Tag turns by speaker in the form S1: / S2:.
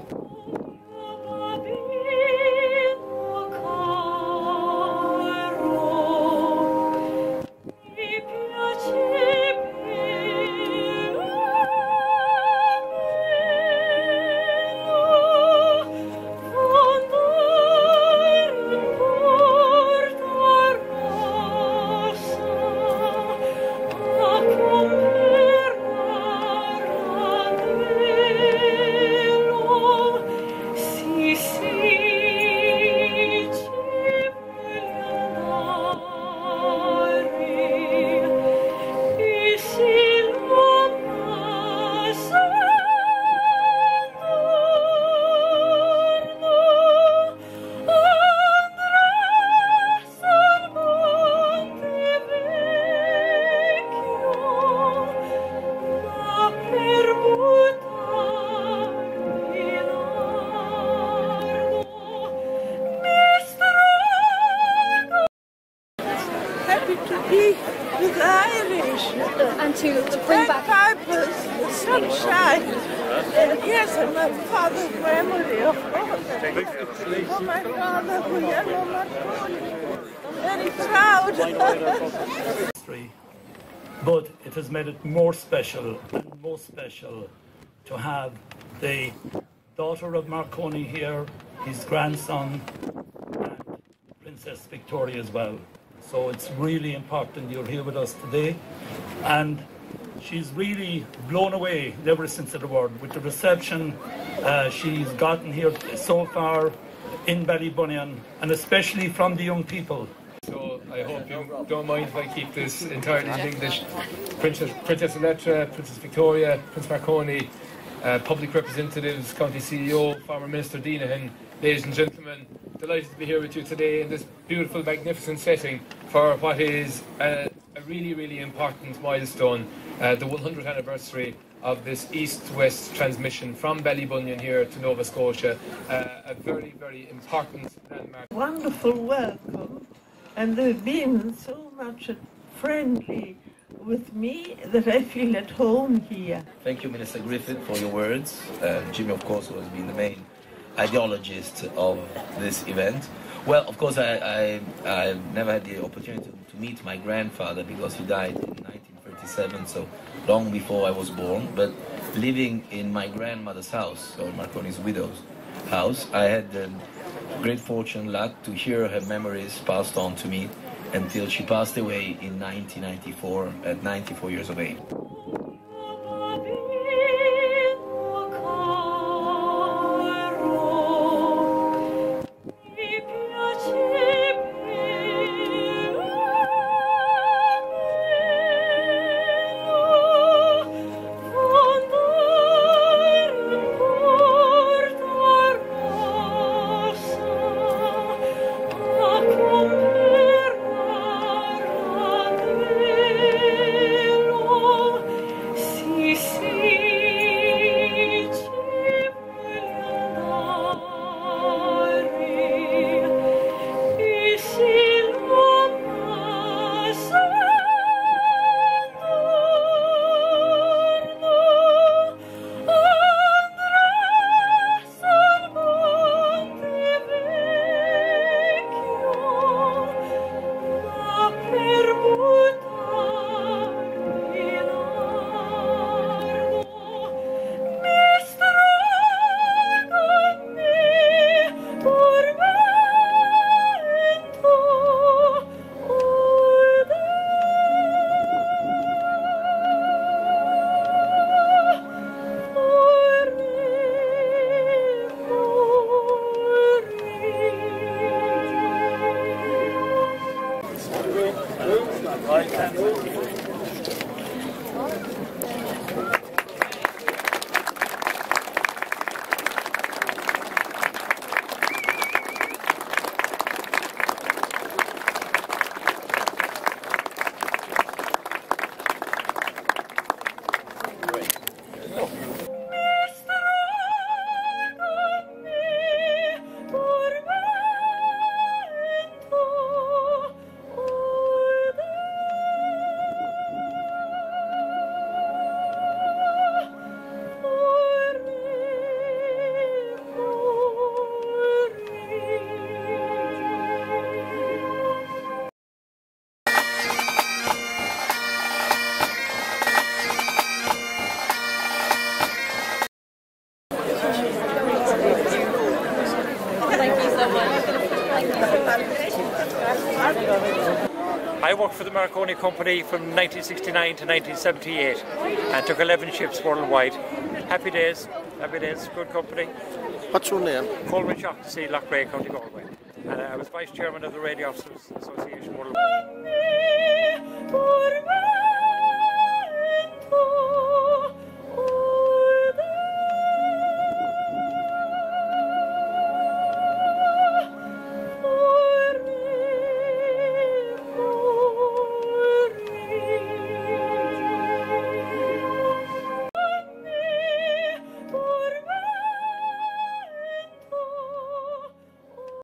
S1: happy with Irish.
S2: and to, to bring back
S1: purpose, the sunshine. Uh, yes, and my father's memory, of course. For my father, Guglielmo Marconi. Very proud.
S3: but it has made it more special and more special to have the daughter of Marconi here, his grandson, and Princess Victoria as well. So it's really important you're here with us today, and she's really blown away ever since the award with the reception uh, she's gotten here so far in Ballybunion, and especially from the young people.
S4: So I hope you don't mind if I keep this entirely in English. Princess, Princess Electra, Princess Victoria, Prince Marconi, uh, public representatives, county CEO, former Minister Deenihan, ladies and gentlemen, delighted to be here with you today in this beautiful, magnificent setting for what is a, a really, really important milestone, uh, the 100th anniversary of this east-west transmission from Ballybunion here to Nova Scotia, uh, a very, very important landmark.
S1: Wonderful welcome. And they've been so much friendly with me that I feel at home here.
S5: Thank you, Minister Griffith, for your words. Uh, Jimmy, of course, has been the main ideologist of this event. Well, of course, I, I, I never had the opportunity to, meet my grandfather because he died in 1937, so long before I was born. But living in my grandmother's house, or Marconi's widow's house, I had the great fortune, luck to hear her memories passed on to me until she passed away in 1994 at 94 years of age.
S2: Thank you.
S6: I worked for the Marconi Company from 1969 to 1978 and took 11 ships worldwide. Happy days, happy days, good company.
S7: What's your name?
S6: Coleman Shock to Sea, Loughrea, County Galway. And uh, I was Vice Chairman of the Radio Officers Association worldwide.